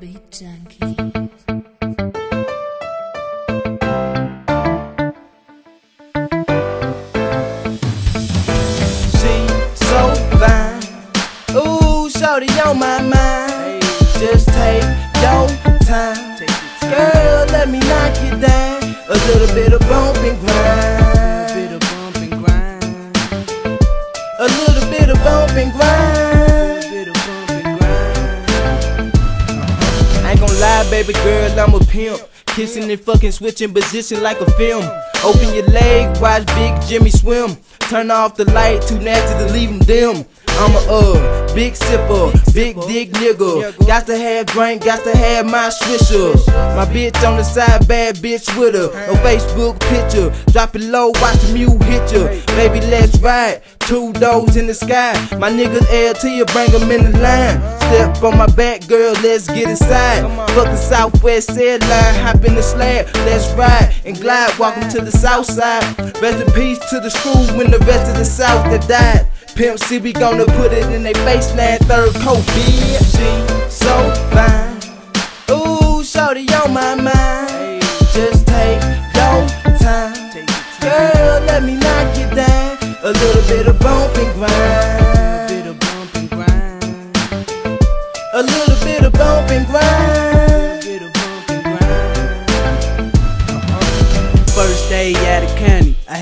Beat Junkie. She so fine. Ooh, shorty on my mind. Just take your time. Girl, let me knock you down. A little bit of bump and grind. A little Bit of bump and grind. A little bit of bump and grind. Lie, baby girl, I'm a pimp. Kissing and fucking switching position like a film. Open your leg, watch Big Jimmy swim. Turn off the light, too nasty to leave him dim. I'm a uh, big sipper, big dick nigga. Got to have drink, got to have my swisher. My bitch on the side, bad bitch with her. No Facebook picture, drop it low, watch the mule hit ya. Baby, let's ride. Two doors in the sky. My niggas LT, you bring them in the line. Step on my back, girl, let's get inside. Fuck the southwest side line, hop in the slab, let's ride and glide. Welcome to the south side. Rest in peace to the school when the rest of the south that died. Pimp C, we gonna put it in their face now, Third Coast, bitch. She so fine. Ooh, shorty on my mind. Just take your time. Girl, let me knock you down. A little bit of bump and grind.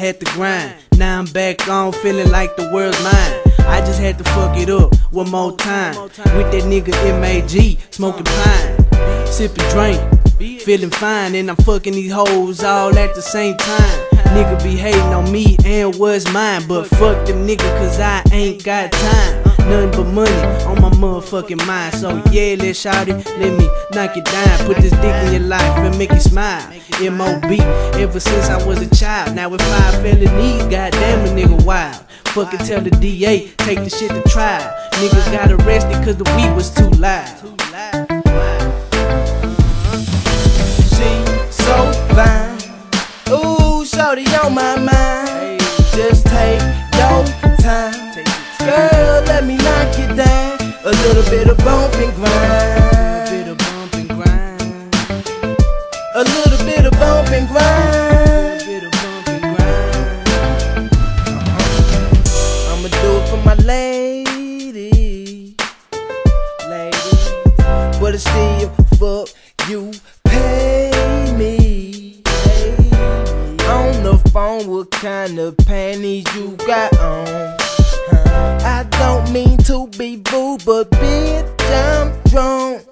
Had to grind. Now I'm back on, feeling like the world's mine. I just had to fuck it up one more time. With that nigga MAG, smoking pine, sipping drink, feeling fine, and I'm fucking these hoes all at the same time. Nigga be hating on me and what's mine, but fuck them nigga cause I ain't got time. Nothing but money on my motherfucking mind. So yeah, let's shout it, let me knock it down. Put this dick in your life and make you smile. MOB, ever since I was a child. Now with five felonies, goddamn a nigga wild. Fucking tell the DA, take the shit to trial. Niggas got arrested cause the weed was too loud. She so fine. Ooh, shorty on my mind. Little bit of bump and grind. Bit of bump and grind. A little bit of bump and grind. I'ma do it for my lady. Lady. But it's still fuck you pay me. Pay me. Phone, what kind of panties you got on? I don't mean to be rude, but bitch, I'm drunk.